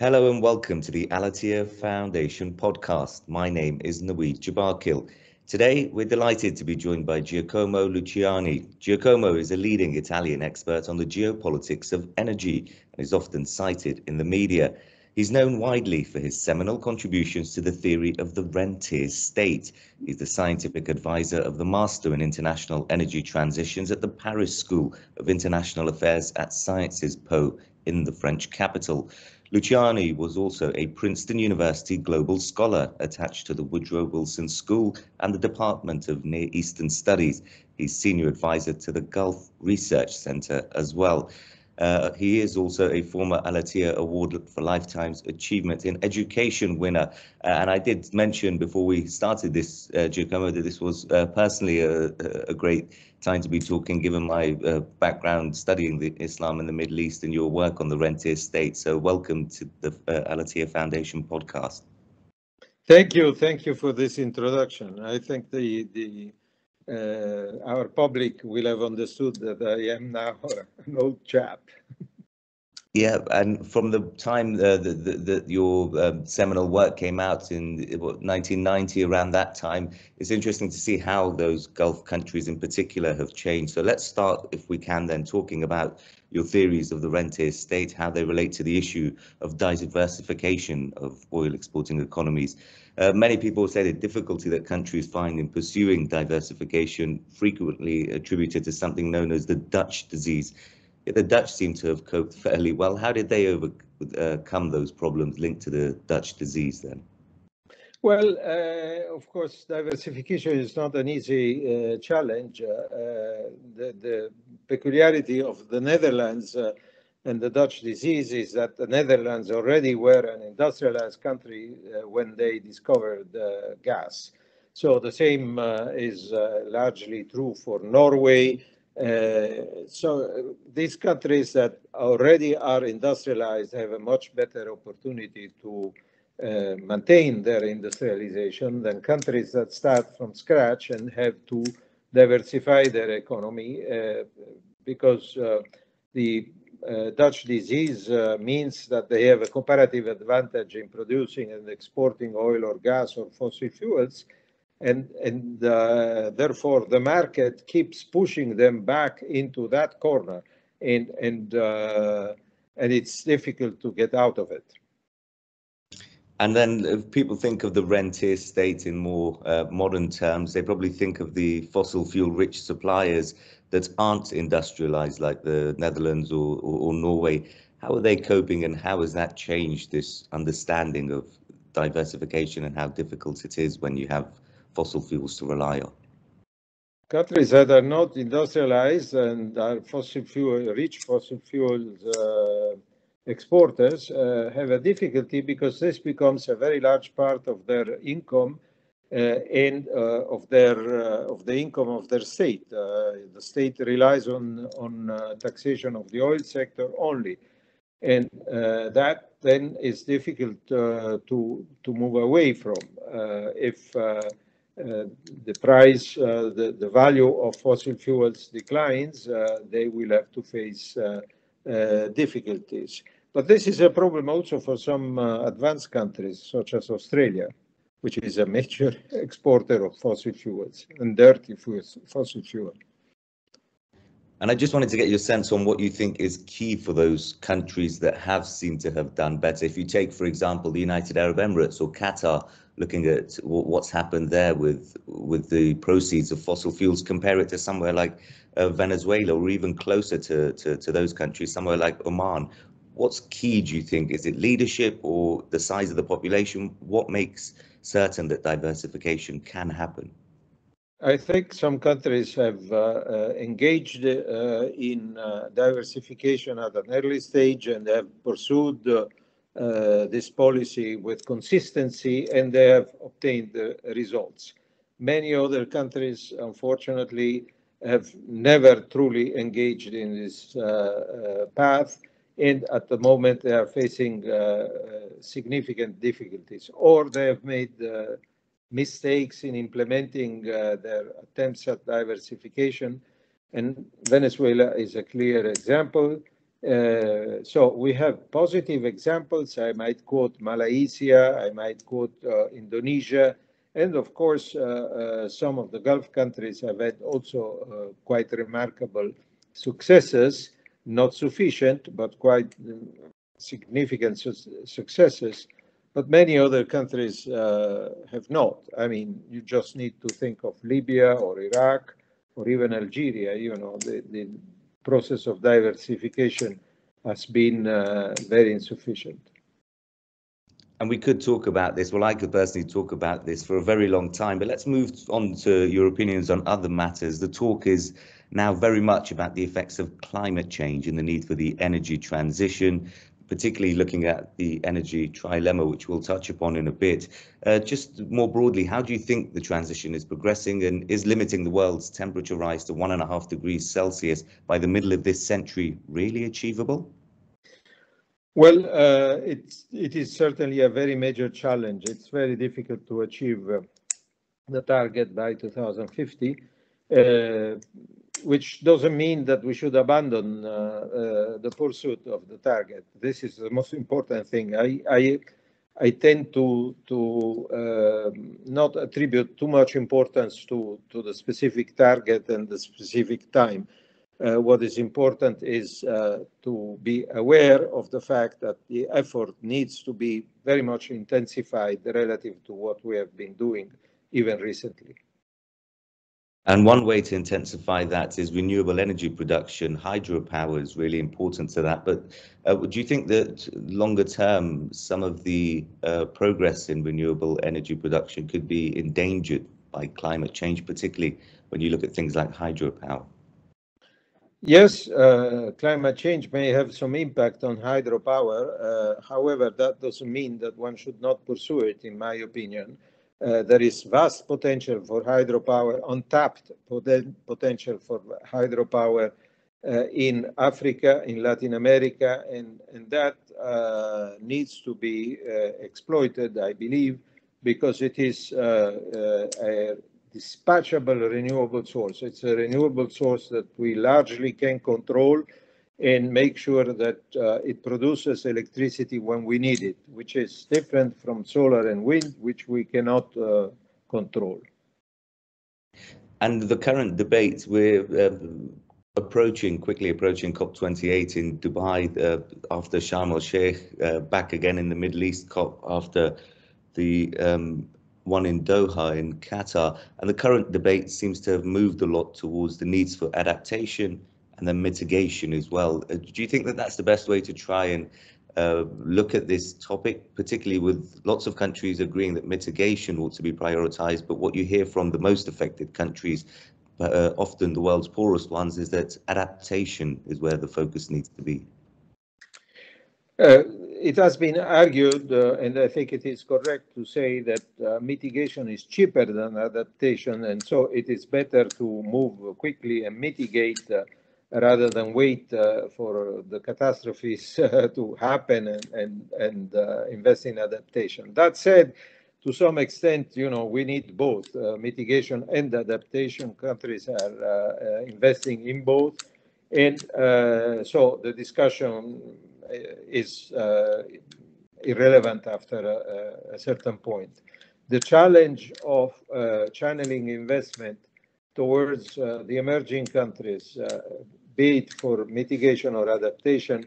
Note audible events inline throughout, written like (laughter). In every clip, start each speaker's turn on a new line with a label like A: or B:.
A: Hello and welcome to the Al-Attiyah Foundation podcast. My name is Naweed Jabarkil. Today, we're delighted to be joined by Giacomo Luciani. Giacomo is a leading Italian expert on the geopolitics of energy and is often cited in the media. He's known widely for his seminal contributions to the theory of the rentier state. He's the scientific advisor of the Master in International Energy Transitions at the Paris School of International Affairs at Sciences Po in the French capital. Luciani was also a Princeton University Global Scholar attached to the Woodrow Wilson School and the Department of Near Eastern Studies. He's senior advisor to the Gulf Research Center as well. Uh, he is also a former Al-Attiyah Award for Lifetime's Achievement in Education winner. Uh, and I did mention before we started this, uh, Giacomo, that this was uh, personally a, a, great time to be talking, given my uh, background studying the Islam in the Middle East and your work on the rentier state. So welcome to the uh, Al-Attiyah Foundation podcast.
B: Thank you. Thank you for this introduction. I think the, the uh, our public will have understood that I am now (laughs) an old chap.
A: Yeah, and from the time that your um, seminal work came out in what, 1990, around that time, it's interesting to see how those Gulf countries in particular have changed. So let's start, if we can, then talking about your theories of the rentier state, how they relate to the issue of diversification of oil exporting economies. Uh, many people say the difficulty that countries find in pursuing diversification frequently attributed to something known as the Dutch disease. The Dutch seem to have coped fairly well. How did they overcome those problems linked to the Dutch disease then?
B: Well, uh, of course, diversification is not an easy uh, challenge. Uh, the, the, peculiarity of the Netherlands uh, and the Dutch disease is that the Netherlands already were an industrialized country uh, when they discovered uh, gas. So the same uh, is uh, largely true for Norway. Uh, so these countries that already are industrialized have a much better opportunity to uh, maintain their industrialization than countries that start from scratch and have to diversify their economy because the uh, Dutch disease uh, means that they have a comparative advantage in producing and exporting oil or gas or fossil fuels. And, and uh, therefore, the market keeps pushing them back into that corner. And, and, uh, and it's difficult to get out of it.
A: And then if people think of the rentier state in more uh, modern terms, they probably think of the fossil fuel rich suppliers that aren't industrialized like the Netherlands or, or, or, Norway. How are they coping and how has that changed this understanding of diversification and how difficult it is when you have fossil fuels to rely on?
B: Countries that are not industrialized and are fossil fuel rich fossil fuels uh, exporters uh, have a difficulty because this becomes a very large part of their income uh, and uh, of their uh, of the income of their state. Uh, the state relies on on taxation of the oil sector only, and that then is difficult to to move away from if. Uh, the price, uh, the, the value of fossil fuels declines, uh, they will have to face difficulties. But this is a problem also for some uh, advanced countries, such as Australia, which is a major (laughs) exporter of fossil fuels and dirty fossil fuel.
A: And I just wanted to get your sense on what you think is key for those countries that have seemed to have done better. If you take, for example, the United Arab Emirates or Qatar, looking at what's happened there with with the proceeds of fossil fuels, compare it to somewhere like uh, Venezuela or even closer to, to, to those countries, somewhere like Oman. What's key, do you think? Is it leadership or the size of the population? What makes certain that diversification can happen?
B: I think some countries have uh, uh, engaged uh, in uh, diversification at an early stage and have pursued uh, this policy with consistency and they have obtained the results. Many other countries, unfortunately, have never truly engaged in this uh, path and at the moment they are facing uh, uh, significant difficulties, or they have made uh, mistakes in implementing their attempts at diversification. And Venezuela is a clear example. Uh, so we have positive examples. I might quote Malaysia, I might quote uh, Indonesia, and of course, uh, uh some of the Gulf countries have had also uh, quite remarkable successes, not sufficient, but quite significant su successes. But many other countries have not. I mean, you just need to think of Libya or Iraq or even Algeria. You know, the, the process of diversification has been uh, very insufficient.
A: And we could talk about this. Well, I could personally talk about this for a very long time, but let's move on to your opinions on other matters. The talk is now very much about the effects of climate change and the need for the energy transition particularly looking at the energy trilemma, which we'll touch upon in a bit. Uh, just more broadly, how do you think the transition is progressing and is limiting the world's temperature rise to one and a half degrees Celsius by the middle of this century really achievable?
B: Well, uh, it's, it is certainly a very major challenge. It's very difficult to achieve uh, the target by 2050. Which doesn't mean that we should abandon uh, uh, the pursuit of the target. This is the most important thing. I, I, I tend to, to uh, not attribute too much importance to, to the specific target and the specific time. Uh, what is important is uh, to be aware of the fact that the effort needs to be very much intensified relative to what we have been doing even recently.
A: And one way to intensify that is renewable energy production. Hydropower is really important to that. But uh, do you think that longer term, some of the uh, progress in renewable energy production could be endangered by climate change, particularly when you look at things like hydropower?
B: Yes, uh, climate change may have some impact on hydropower. Uh, however, that doesn't mean that one should not pursue it, in my opinion. Uh, there is vast potential for hydropower, untapped potential for hydropower uh, in Africa, in Latin America, and, and that uh, needs to be uh, exploited, I believe, because it is uh, a dispatchable renewable source. It's a renewable source that we largely can control and make sure that uh, it produces electricity when we need it, which is different from solar and wind, which we cannot uh, control.
A: And the current debate, we're uh, approaching, quickly approaching COP28 in Dubai uh, after Sharm el Sheikh, uh, back again in the Middle East COP after the um, one in Doha in Qatar. And the current debate seems to have moved a lot towards the needs for adaptation and then mitigation as well. Uh, do you think that that's the best way to try and uh, look at this topic, particularly with lots of countries agreeing that mitigation ought to be prioritized, but what you hear from the most affected countries, uh, often the world's poorest ones, is that adaptation is where the focus needs to be?
B: Uh, it has been argued, uh, and I think it is correct to say that uh, mitigation is cheaper than adaptation, and so it is better to move quickly and mitigate rather than wait uh, for the catastrophes uh, (laughs) to happen and, and, and uh, invest in adaptation. That said, to some extent, you know, we need both mitigation and adaptation. Countries are investing in both. And so the discussion is irrelevant after a, a, certain point. The challenge of uh, channeling investment towards uh, the emerging countries, uh, be it for mitigation or adaptation,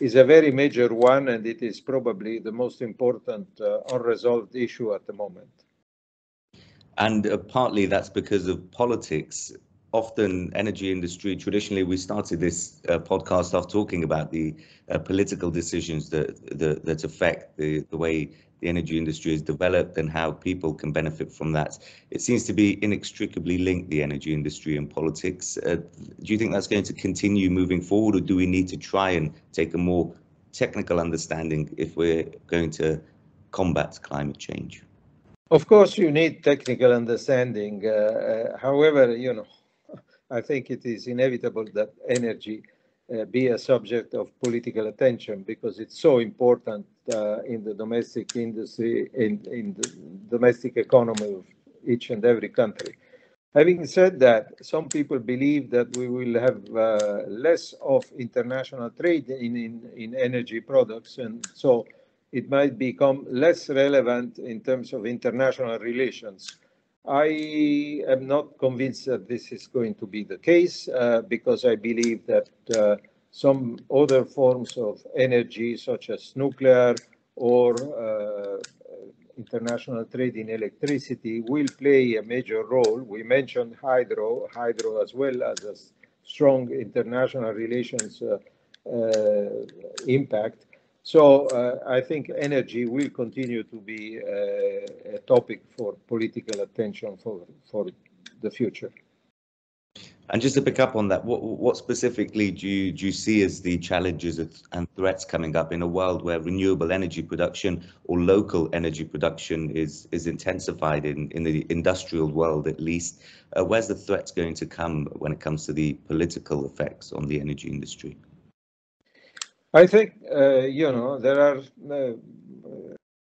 B: is a very major one, and it is probably the most important uh, unresolved issue at the moment.
A: And uh, partly that's because of politics. Often, energy industry traditionally, we started this uh, podcast off talking about the uh, political decisions that, that, that affect the the way the energy industry is developed and how people can benefit from that. It seems to be inextricably linked, the energy industry and politics. Uh, do you think that's going to continue moving forward, or do we need to try and take a more technical understanding if we're going to combat climate change?
B: Of course, you need technical understanding. Uh, uh, however, you know, (laughs) I think it is inevitable that energy uh, be a subject of political attention because it's so important uh, in the domestic industry, in, in the domestic economy of each and every country. Having said that, some people believe that we will have uh, less of international trade in, in, in energy products, and so it might become less relevant in terms of international relations. I am not convinced that this is going to be the case uh, because I believe that uh, some other forms of energy, such as nuclear or uh, international trade in electricity will play a major role. We mentioned hydro, hydro as well as a strong international relations uh, uh, impact. So uh, I think energy will continue to be uh, a topic for political attention for, for the future.
A: And just to pick up on that, what, what specifically do you, do you see as the challenges and threats coming up in a world where renewable energy production or local energy production is, is intensified in, in the industrial world at least? Uh, where's the threats going to come when it comes to the political effects on the energy industry?
B: I think, uh, you know, there are uh,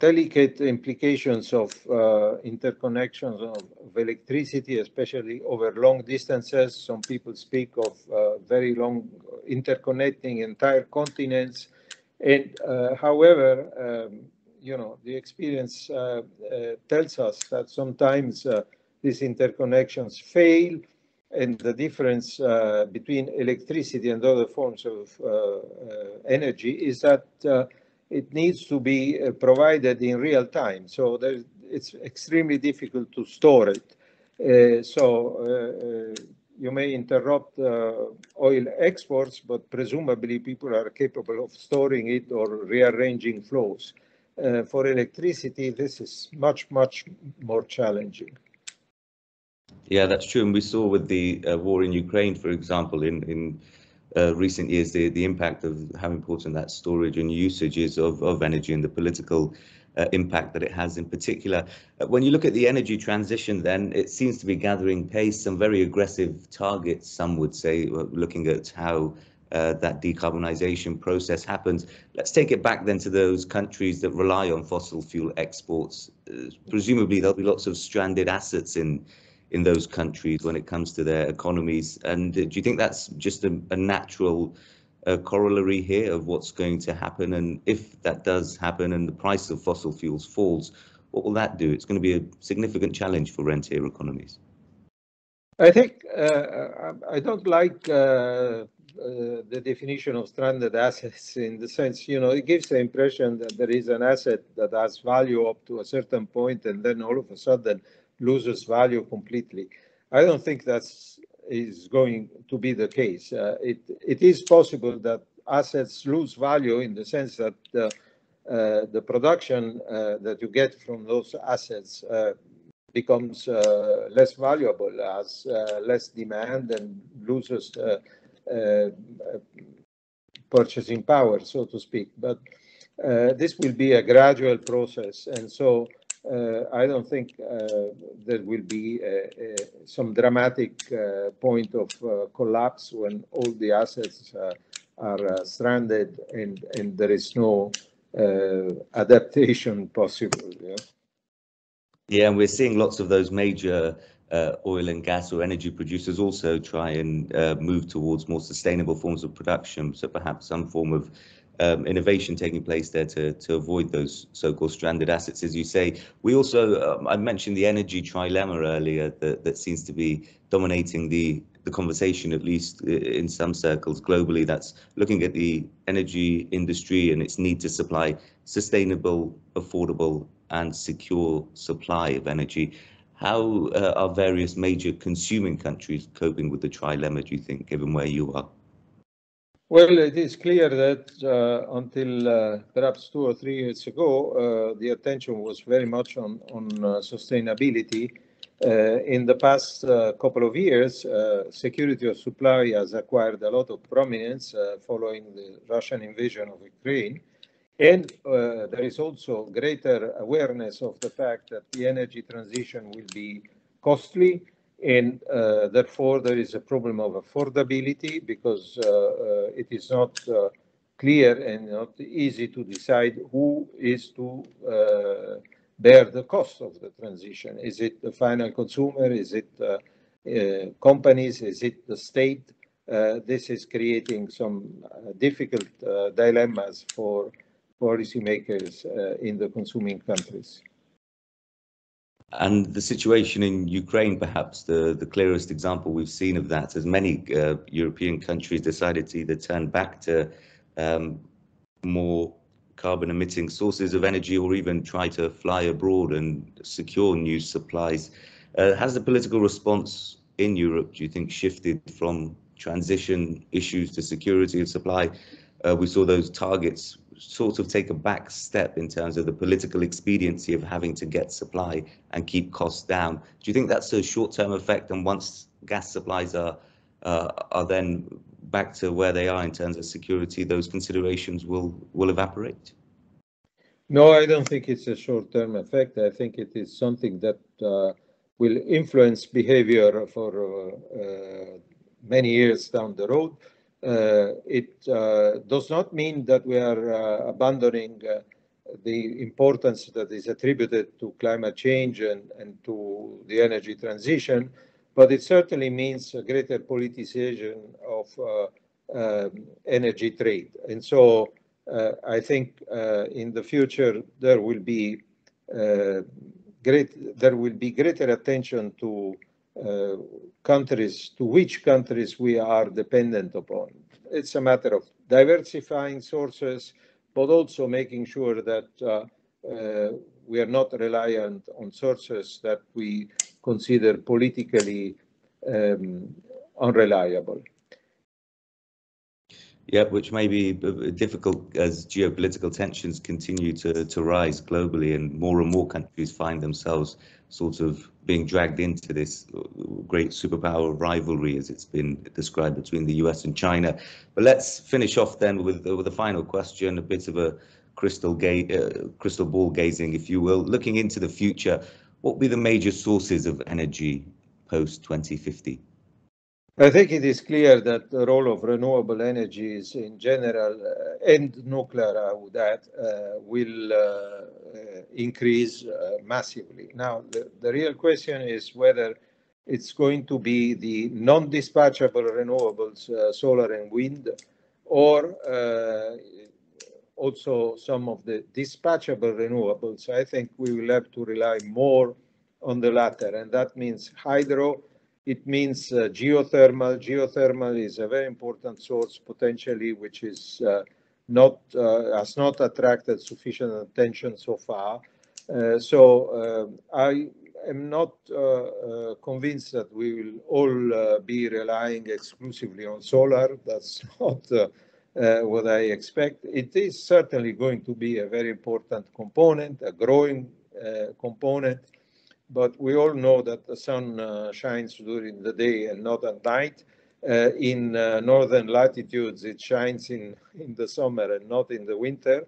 B: delicate implications of uh, interconnections of, of, electricity, especially over long distances. Some people speak of uh, very long interconnecting entire continents. And uh, however, um, you know, the experience uh, tells us that sometimes these interconnections fail and the difference between electricity and other forms of energy is that it needs to be uh, provided in real time. So it's extremely difficult to store it. Uh, so uh, you may interrupt oil exports, but presumably people are capable of storing it or rearranging flows. Uh, for electricity, this is much, much more challenging.
A: Yeah, that's true. And we saw with the uh, war in Ukraine, for example, in, in uh, recent years, the, the impact of how important that storage and usage is of, of energy and the political uh, impact that it has in particular. Uh, when you look at the energy transition, then it seems to be gathering pace, some very aggressive targets, some would say, uh, looking at how uh, that decarbonisation process happens. Let's take it back then to those countries that rely on fossil fuel exports. Uh, presumably, there'll be lots of stranded assets in in those countries when it comes to their economies. And do you think that's just a, a natural uh, corollary here of what's going to happen? And if that does happen and the price of fossil fuels falls, what will that do? It's going to be a significant challenge for rentier economies.
B: I think uh, I don't like uh, uh, the definition of stranded assets in the sense, you know, it gives the impression that there is an asset that has value up to a certain point and then all of a sudden loses value completely. I don't think that's is going to be the case. Uh, it it is possible that assets lose value in the sense that the uh, the production uh, that you get from those assets uh, becomes uh, less valuable as uh, less demand and loses purchasing power, so to speak. But this will be a gradual process, and so I don't think uh, there will be a, some dramatic uh, point of collapse when all the assets are stranded and, and there is no adaptation possible. Yeah?
A: yeah, and we're seeing lots of those major uh, oil and gas or energy producers also try and uh, move towards more sustainable forms of production. So perhaps some form of um, innovation taking place there to, to avoid those so-called stranded assets, as you say. We also, um, I mentioned the energy trilemma earlier that, that seems to be dominating the, the conversation, at least in some circles globally, that's looking at the energy industry and its need to supply sustainable, affordable and secure supply of energy. How uh, are various major consuming countries coping with the trilemma, do you think, given where you are?
B: Well, it is clear that uh, until uh, perhaps two or three years ago, uh, the attention was very much on, on uh, sustainability. Uh, in the past uh, couple of years, security of supply has acquired a lot of prominence following the Russian invasion of Ukraine. And there is also greater awareness of the fact that the energy transition will be costly and uh, therefore there is a problem of affordability because uh, uh, it is not clear and not easy to decide who is to bear the cost of the transition. Is it the final consumer? Is it uh, companies? Is it the state? Uh, this is creating some uh, difficult uh, dilemmas for policymakers in the consuming countries.
A: And the situation in Ukraine, perhaps the, the clearest example we've seen of that, as many uh, European countries decided to either turn back to um, more carbon emitting sources of energy or even try to fly abroad and secure new supplies. Uh, has the political response in Europe, do you think, shifted from transition issues to security of supply, uh, we saw those targets sort of take a back step in terms of the political expediency of having to get supply and keep costs down. Do you think that's a short-term effect? And once gas supplies are uh, are then back to where they are in terms of security, those considerations will will evaporate?
B: No, I don't think it's a short-term effect. I think it is something that uh, will influence behavior for uh, uh many years down the road. Uh, it uh, does not mean that we are uh, abandoning the importance that is attributed to climate change and, and to the energy transition, but it certainly means a greater politicization of uh, uh, energy trade. And so uh, I think in the future there will be great there will be greater attention to uh, countries, to which countries we are dependent upon. It's a matter of diversifying sources, but also making sure that uh, uh, we are not reliant on sources that we consider politically um, unreliable.
A: Yeah, which may be difficult as geopolitical tensions continue to, to rise globally and more and more countries find themselves sort of being dragged into this great superpower rivalry as it's been described between the US and China. But let's finish off then with, with a final question, a bit of a crystal, uh, crystal ball gazing, if you will. Looking into the future, what will be the major sources of energy post 2050?
B: I think it is clear that the role of renewable energies in general uh, and nuclear, I would add, uh, will uh, uh increase uh, massively. Now, the, the real question is whether it's going to be the non-dispatchable renewables, uh, solar and wind, or also some of the dispatchable renewables. I think we will have to rely more on the latter, and that means hydro, it means uh, geothermal. Geothermal is a very important source potentially, which is uh, not uh, has not attracted sufficient attention so far. Uh, so uh, I am not uh, convinced that we will all be relying exclusively on solar. That's (laughs) not what I expect. It is certainly going to be a very important component, a growing component but we all know that the sun uh, shines during the day and not at night. Uh, in uh, northern latitudes, it shines in, in the summer and not in the winter.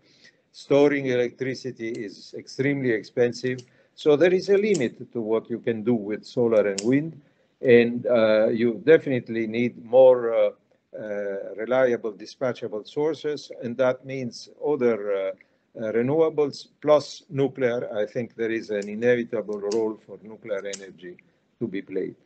B: Storing electricity is extremely expensive. So there is a limit to what you can do with solar and wind. And uh, you definitely need more uh, uh, reliable dispatchable sources. And that means other Uh, renewables plus nuclear, I think there is an inevitable role for nuclear energy to be played.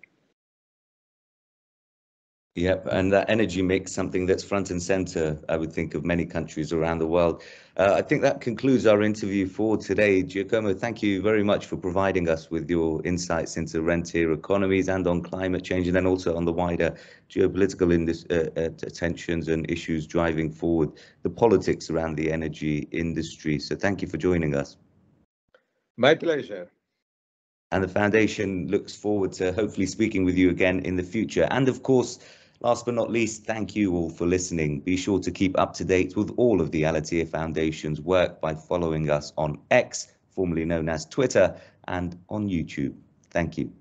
A: Yep, and that energy mix, something that's front and center, I would think, of many countries around the world. Uh, I think that concludes our interview for today. Giacomo, thank you very much for providing us with your insights into rentier economies and on climate change, and then also on the wider geopolitical uh, uh, tensions and issues driving forward the politics around the energy industry. So thank you for joining us.
B: My pleasure.
A: And the foundation looks forward to hopefully speaking with you again in the future. And of course, Last but not least, thank you all for listening. Be sure to keep up to date with all of the Al-Attiyah Foundation's work by following us on X, formerly known as Twitter, and on YouTube. Thank you.